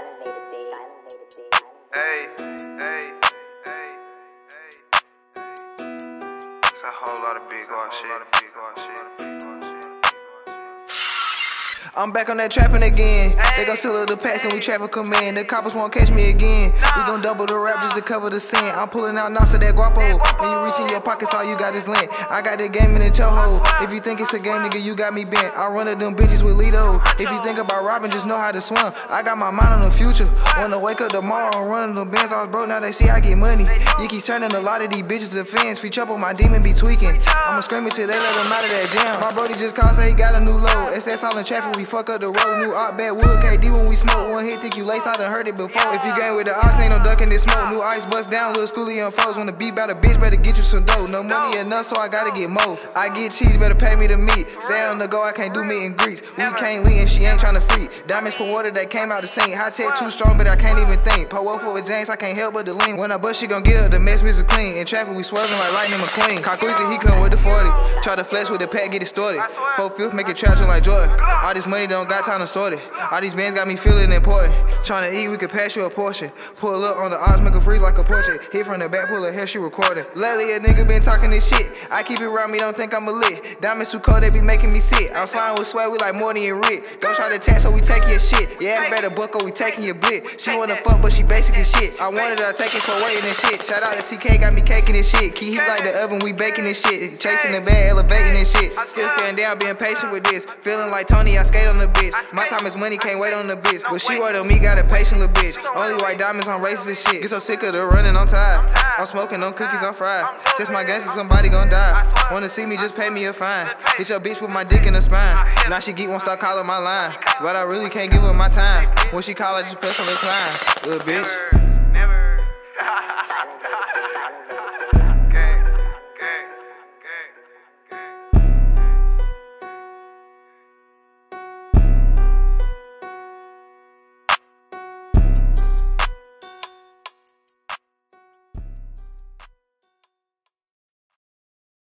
Hey, hey, hey, hey. It's a whole lot of big boy shit. I'm back on that trapping again. They gon' seal up the packs, then we traffic come in. The coppers won't catch me again. We gon' double the rap just to cover the sin. I'm pulling out Nasa that guapo. When you reach in your pockets, all you got is lint. I got the game in the chokehold. If you think it's a game, nigga, you got me bent. I run at them bitches with Lido. If you think about robbing, just know how to swim. I got my mind on the future. Wanna wake up tomorrow and run them bands. I was broke, now they see I get money. You keep turning a lot of these bitches to fans. Free trouble, my demon be tweaking. I'ma scream it till they let them out of that jam. My brody just called, say he got a new load. SS all in traffic, we fuck up the road. New op bad wood, KD when we smoke. One hit, think you lace, I done heard it before. If you gang with the ox, ain't no ducking this smoke. New ice bust down, little Skooly unfolds. When the beat bout a bitch, better get you some dough. No money enough, so I gotta get more. I get cheese, better pay me the meat. Stay on the go, I can't do meat and grease. We can't lean if she ain't tryna free. Diamonds pour water that came out the sink. High tech too strong, but I can't even think. Pour up with James, I can't help but the lean. When I bust, she gon' get up, the mess is clean. In traffic, we swerving like lightning McQueen. Caucasian, he come with the 40. Try to flex with the pack, get it started. Four fifth, make it tragic like Jordan. All this money don't got time to sort it. All these bands got me feeling important. Tryna eat, we could pass you a portion. Pull up on the odds, make a freeze like a portrait. Hit from the back, pull her hair, she recording. Lately, a nigga been talking this shit. I keep it around me, don't think I'm a lit. Diamonds too cold, they be making me sick. I'm sliding with swag, we like Morty and Rick. Don't try to test, so we taking your shit. Your ass better buck or we taking your blit. She wanna fuck, but she basically shit. I wanted her, I take it for waiting and shit. Shout out to TK, got me caking this shit. Key heat like the oven, we baking this shit. Chasing the bag, elevating this shit. Still staying down, being patient with this. Feeling like Tony, I skate on the bitch. My time is money, can't wait on the bitch. But she wait on me, got a patient little bitch. Only white diamonds on races and shit. Get so sick of the running, I'm tired. I'm smoking on cookies, I'm fried. Test my gangster, somebody gon' die. Wanna see me, just pay me a fine. Hit your bitch with my dick in the spine. Now she geek, won't start calling my line. But I really can't give her my time. When she call, I just press on the climb. Little bitch. Never.